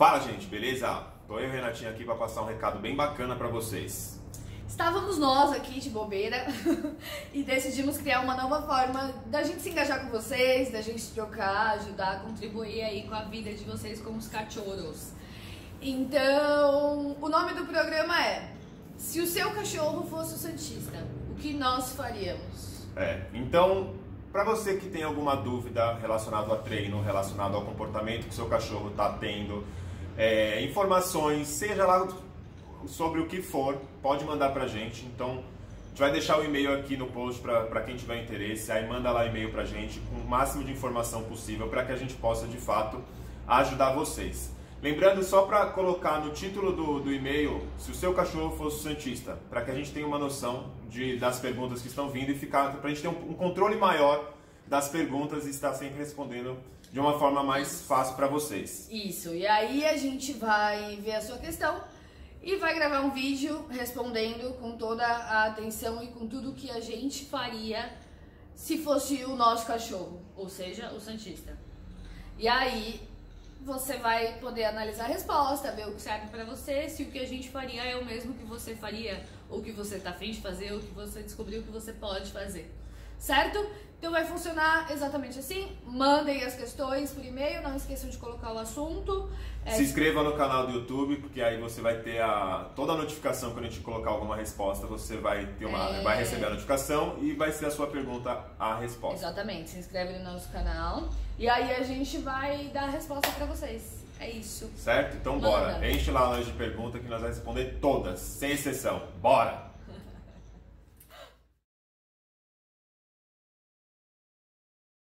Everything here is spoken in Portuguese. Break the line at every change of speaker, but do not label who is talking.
Fala, gente, beleza? Tô eu e Renatinha aqui para passar um recado bem bacana para vocês.
Estávamos nós aqui de bobeira e decidimos criar uma nova forma da gente se engajar com vocês, da gente trocar, ajudar, contribuir aí com a vida de vocês como os cachorros. Então, o nome do programa é Se o seu cachorro fosse o Santista, o que nós faríamos?
É, então, para você que tem alguma dúvida relacionada a treino, relacionado ao comportamento que seu cachorro está tendo, é, informações, seja lá sobre o que for, pode mandar pra gente. Então, a gente vai deixar o e-mail aqui no post para quem tiver interesse. Aí manda lá e-mail pra gente com o máximo de informação possível para que a gente possa de fato ajudar vocês. Lembrando só para colocar no título do, do e-mail se o seu cachorro fosse santista, para que a gente tenha uma noção de, das perguntas que estão vindo e ficar para a gente ter um, um controle maior das perguntas e estar sempre respondendo de uma forma mais fácil para vocês.
Isso, e aí a gente vai ver a sua questão e vai gravar um vídeo respondendo com toda a atenção e com tudo que a gente faria se fosse o nosso cachorro, ou seja, o Santista. E aí você vai poder analisar a resposta, ver o que serve para você, se o que a gente faria é o mesmo que você faria, ou que você tá afim de fazer, ou que você descobriu que você pode fazer certo? Então vai funcionar exatamente assim. Mandem as questões por e-mail, não esqueçam de colocar o assunto.
É... Se inscreva no canal do YouTube, porque aí você vai ter a, toda a notificação quando a gente colocar alguma resposta, você vai ter uma, é... vai receber a notificação e vai ser a sua pergunta a resposta.
Exatamente. Se inscreve no nosso canal e aí a gente vai dar a resposta para vocês. É isso.
Certo? Então Manda. bora. Enche lá a de pergunta que nós vamos responder todas, sem exceção. Bora!